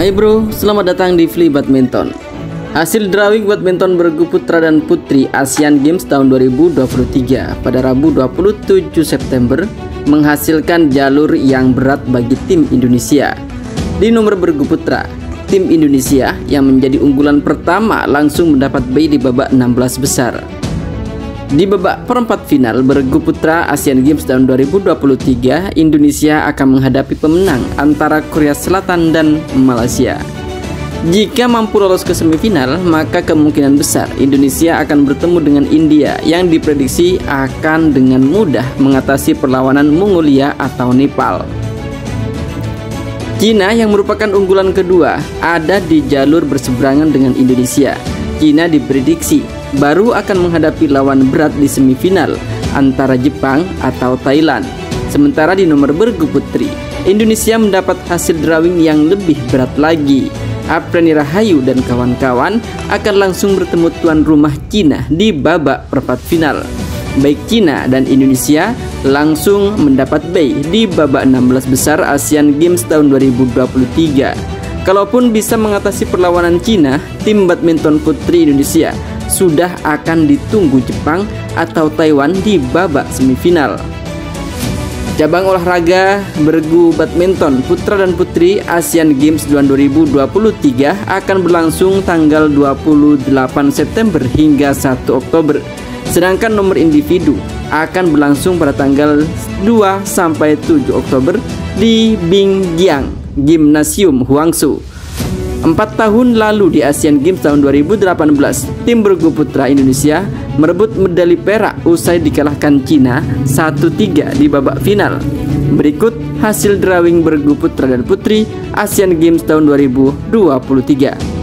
Hai bro, selamat datang di Fli Badminton. Hasil drawing badminton bergu putra dan putri Asian Games tahun 2023 pada Rabu 27 September menghasilkan jalur yang berat bagi tim Indonesia. Di nomor bergu putra, tim Indonesia yang menjadi unggulan pertama langsung mendapat bye di babak 16 besar. Di babak perempat final bergu putra Asian Games tahun 2023, Indonesia akan menghadapi pemenang antara Korea Selatan dan Malaysia. Jika mampu lolos ke semifinal, maka kemungkinan besar Indonesia akan bertemu dengan India yang diprediksi akan dengan mudah mengatasi perlawanan Mongolia atau Nepal. Cina yang merupakan unggulan kedua ada di jalur berseberangan dengan Indonesia. Cina diprediksi baru akan menghadapi lawan berat di semifinal antara Jepang atau Thailand. Sementara di nomor bergu putri, Indonesia mendapat hasil drawing yang lebih berat lagi. Apreni Rahayu dan kawan-kawan akan langsung bertemu tuan rumah Cina di babak perempat final. Baik Cina dan Indonesia langsung mendapat bay di babak 16 besar Asian Games tahun 2023. Kalaupun bisa mengatasi perlawanan Cina, tim badminton putri Indonesia sudah akan ditunggu Jepang atau Taiwan di babak semifinal. Cabang olahraga bergu badminton putra dan putri Asian Games 2023 akan berlangsung tanggal 28 September hingga 1 Oktober. Sedangkan nomor individu akan berlangsung pada tanggal 2 sampai 7 Oktober di Bingjiang Gymnasium Huangsu. Empat tahun lalu di Asian Games tahun 2018, tim bergu putra Indonesia merebut medali perak usai dikalahkan Cina 1-3 di babak final. Berikut hasil drawing bergu putra dan putri Asian Games tahun 2023.